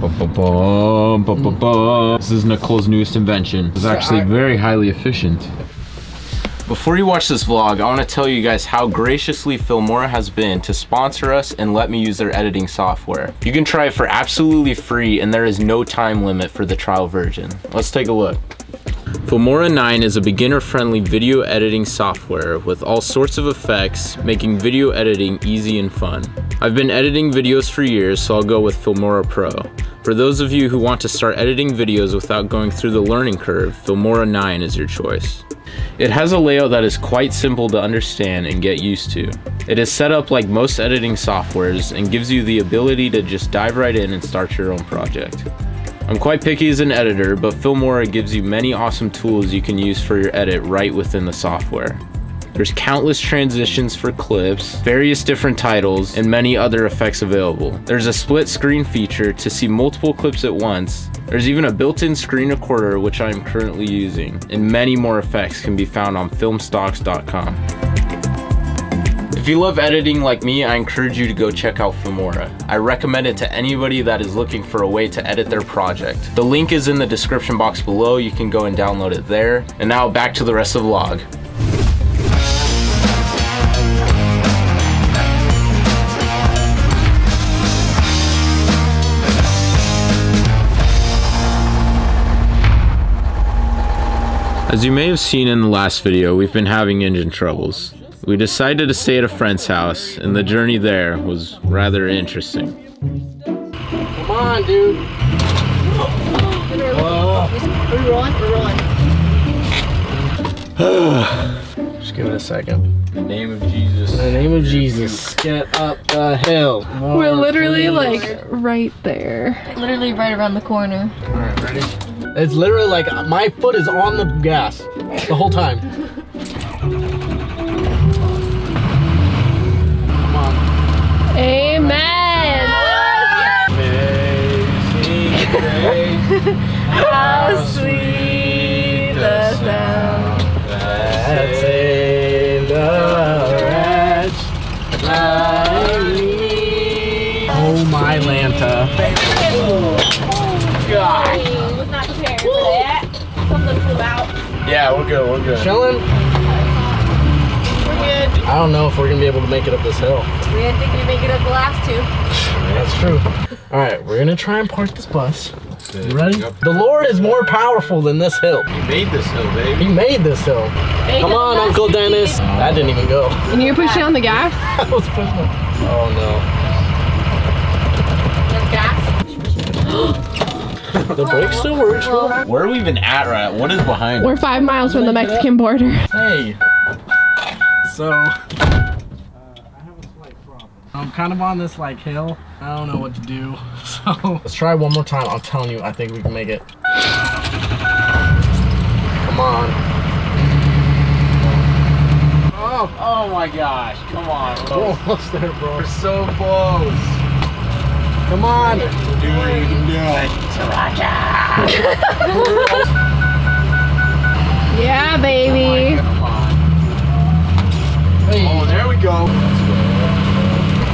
Bum, bum, bum, bum, bum, bum. This is Nicholle's newest invention. It's actually very highly efficient. Before you watch this vlog, I want to tell you guys how graciously Filmora has been to sponsor us and let me use their editing software. You can try it for absolutely free and there is no time limit for the trial version. Let's take a look. Filmora 9 is a beginner-friendly video editing software with all sorts of effects, making video editing easy and fun. I've been editing videos for years, so I'll go with Filmora Pro. For those of you who want to start editing videos without going through the learning curve, Filmora 9 is your choice. It has a layout that is quite simple to understand and get used to. It is set up like most editing softwares and gives you the ability to just dive right in and start your own project. I'm quite picky as an editor, but Filmora gives you many awesome tools you can use for your edit right within the software. There's countless transitions for clips, various different titles, and many other effects available. There's a split screen feature to see multiple clips at once. There's even a built-in screen recorder which I am currently using, and many more effects can be found on filmstocks.com. If you love editing like me, I encourage you to go check out Filmora. I recommend it to anybody that is looking for a way to edit their project. The link is in the description box below, you can go and download it there. And now back to the rest of the vlog. As you may have seen in the last video, we've been having engine troubles. We decided to stay at a friend's house, and the journey there was rather interesting. Come on, dude. Are we rolling? We're rolling. Just give it a second. In the name of Jesus. In the name of Jesus, get up the hill. We're literally like right there. Literally right around the corner. Alright, ready? It's literally like my foot is on the gas the whole time. Amen. Amazing grace, How sweet the sound. that saved a wretch like me. Oh my Lanta. I was not prepared for that. Something flew out. Yeah, we're good, we're good. Chilling? We're good. I don't know if we're gonna be able to make it up this hill. We didn't think we'd make it up the last two. That's true. All right, we're gonna try and park this bus. You ready? The Lord is more powerful than this hill. You made this hill, baby. He made this hill. Come on, Uncle Dennis. That didn't even go. And you're pushing on the gas? I was pushing it. Oh no. There's gas. The brake still works. bro. Where are we even at right What is behind We're five miles from the Mexican border. Hey. So. uh, I have a slight problem. I'm kind of on this like hill. I don't know what to do. So let's try one more time. I'm telling you, I think we can make it. Come on. Oh, Oh my gosh, come on. we're almost there, bro. We're so close. Come on. Do what you can do. Yeah, baby. Come on. Hey. Oh, there we go.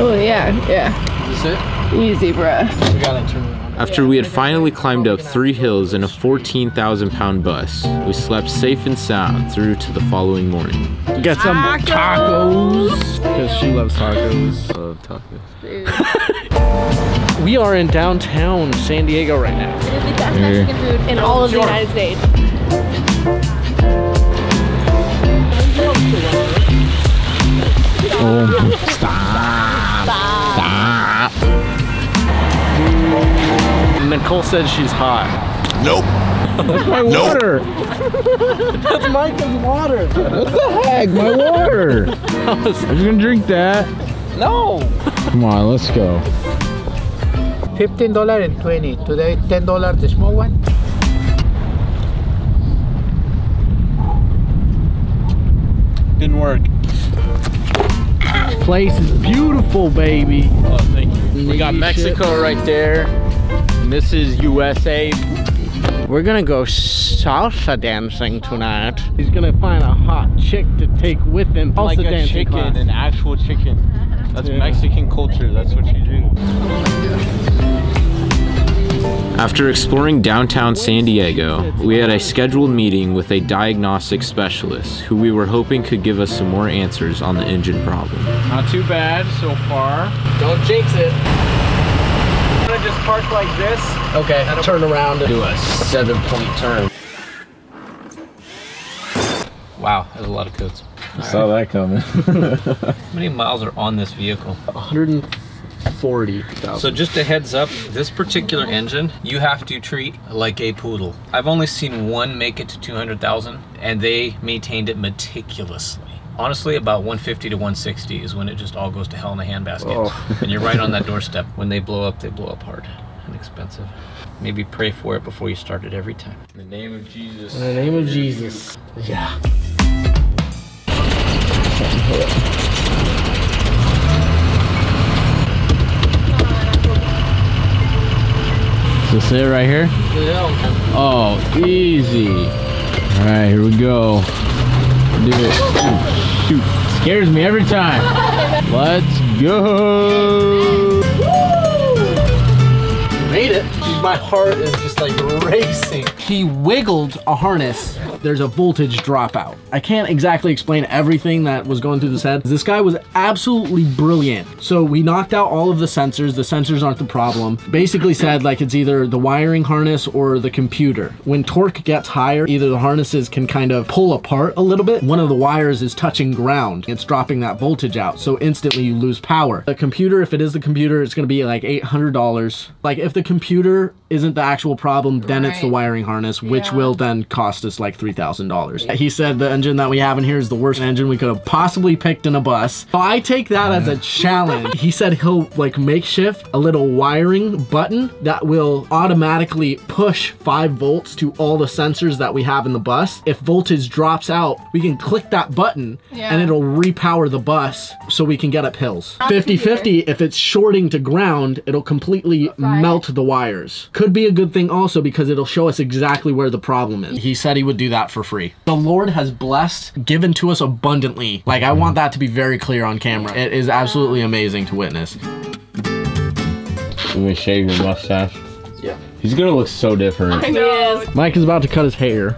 Oh yeah, yeah. Is this it? Easy, bruh. We gotta turn around. After we had finally climbed up three hills in a 14,000 pound bus, we slept safe and sound through to the following morning. Get some tacos. Because she loves tacos. Love tacos. We are in downtown San Diego right now. It is the best Mexican food In all of the United States. Nicholle said she's hot. Nope. That's my Nope. water. That's Micah's water. What the heck? My water. Are you gonna drink that? No. Come on, let's go. Fifteen dollar and twenty. Today ten dollar the small one. Didn't work. Place is beautiful, baby. Oh, thank you. We got Mexico right there. And this is USA. We're gonna go salsa dancing tonight. He's gonna find a hot chick to take with him. Salsa like a dancing chicken, class. an actual chicken. That's Yeah. Mexican culture. That's what you do. After exploring downtown San Diego, we had a scheduled meeting with a diagnostic specialist who we were hoping could give us some more answers on the engine problem. Not too bad so far. Don't jinx it. I'm gonna just park like this. Okay, turn around and do a seven point turn. Wow, there's a lot of codes. Saw that coming. How many miles are on this vehicle? 140,000. So just a heads up, this particular engine, you have to treat like a poodle. I've only seen one make it to 200,000 and they maintained it meticulously. Honestly, about 150 to 160 is when it just all goes to hell in a handbasket. Oh. and you're right on that doorstep. When they blow up, they blow up hard and expensive. Maybe pray for it before you start it every time. In the name of Jesus. In the name of Jesus. Yeah. This it right here? Oh, easy. All right, here we go. Do it. Ooh, shoot, scares me every time. Let's go. Made it. My heart is just like racing. He wiggled a harness. There's a voltage dropout. I can't exactly explain everything that was going through this head. This guy was absolutely brilliant. So we knocked out all of the sensors. The sensors aren't the problem. Basically said like it's either the wiring harness or the computer. When torque gets higher, either the harnesses can kind of pull apart a little bit. One of the wires is touching ground. It's dropping that voltage out. So instantly you lose power. The computer, if it is the computer, it's gonna be like $800. Like if the computer isn't the actual problem, then it's the wiring harness, which Yeah. will then cost us like $3,000. He said the engine that we have in here is the worst engine we could have possibly picked in a bus. So I take that as a challenge. He said he'll like makeshift a little wiring button that will automatically push 5 volts to all the sensors that we have in the bus. If voltage drops out, we can click that button Yeah. and it'll repower the bus so we can get up hills. 50-50, if it's shorting to ground, it'll completely melt the wires. Could be a good thing also because it'll show us exactly where the problem is. He said he would do that for free. The Lord has blessed, given to us abundantly. Like I want that to be very clear on camera. It is absolutely amazing to witness. You gonna shave your mustache? Yeah. He's gonna look so different. He is. Mike is about to cut his hair.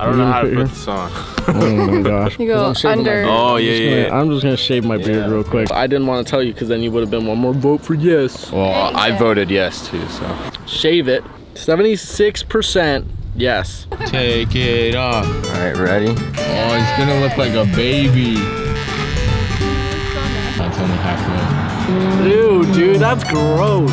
I don't know how to put this on. Oh my gosh. You go under. Oh, yeah, I'm just yeah. gonna- I'm just gonna shave my beard real quick. I didn't want to tell you because then you would have been one more vote for yes. Well, I voted yes too, so. Shave it. 76% yes. Take it off. All right, ready? Oh, it's gonna look like a baby. That's only halfway. Dude, dude, that's gross.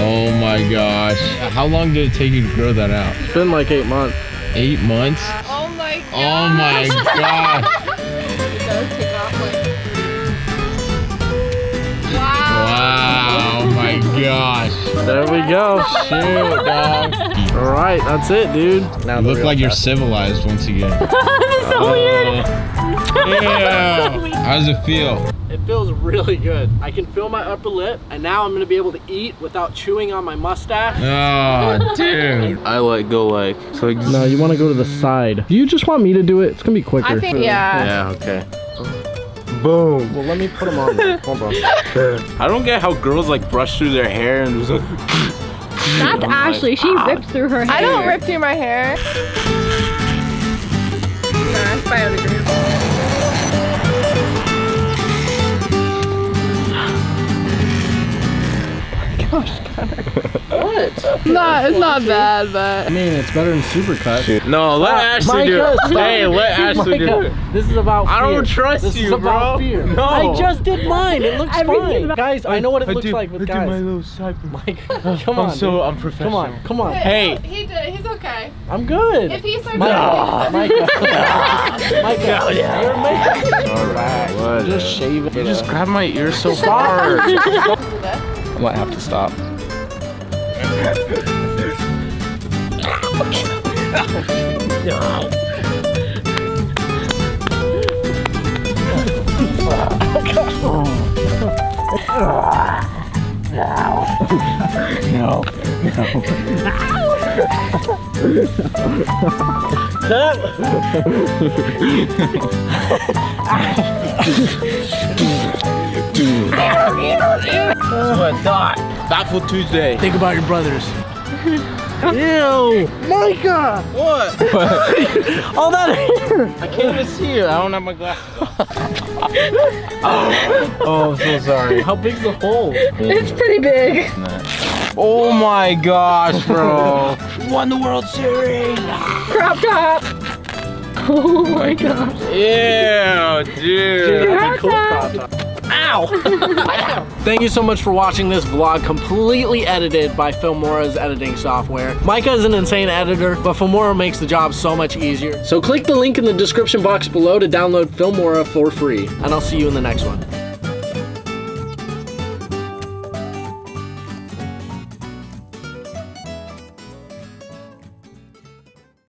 Oh my gosh. How long did it take you to grow that out? It's been like eight months. Eight months? Oh my god. Oh my god. It does take off like. Wow. Wow, oh my gosh. There we go. Shoot, dog. All right, that's it, dude. Now You look like you're civilized once again. That's oh. so weird. Yeah. How does it feel? It feels really good. I can feel my upper lip, and now I'm gonna be able to eat without chewing on my mustache. Oh, dude. I like go like. So like. No, you want to go to the side. Do you just want me to do it? It's gonna be quicker. I think, yeah. Yeah, okay. Boom. Well, let me put them on. Hold on. I don't get how girls like brush through their hair and just like. That's Ashley. She ah. rips through her hair. I don't rip through my hair. Nah, it's biodegradable. What? No, it's not bad, but. I mean, it's better than supercut. No, let ah, Ashley do it. Hey, let Ashley do it. This is about fear. I don't trust this you, is about bro. fear. No. I just did mine. It looks fine. about- Guys, I know what it looks like with guys. my little sniper. Mike, come on. so dude. I'm Come on, come on. Hey. He did. He's okay. I'm good. If he starts Micah, Micah, Micah, you're. Alright. Just shave it. You just grab my ear so hard. I might have to stop. no, no. no. That's what I thought. Thoughtful Tuesday. Think about your brothers. Ew, Micah! What? All that hair! I can't even see you. I don't have my glasses on. oh, I'm so sorry. How big's the hole? It's pretty big. Oh my gosh, bro. Won the World Series. Crop top. Oh my gosh. Ew, dude. That's a cool crop top. Thank you so much for watching this vlog, completely edited by Filmora's editing software. Micah is an insane editor, but Filmora makes the job so much easier. So click the link in the description box below to download Filmora for free, and I'll see you in the next one.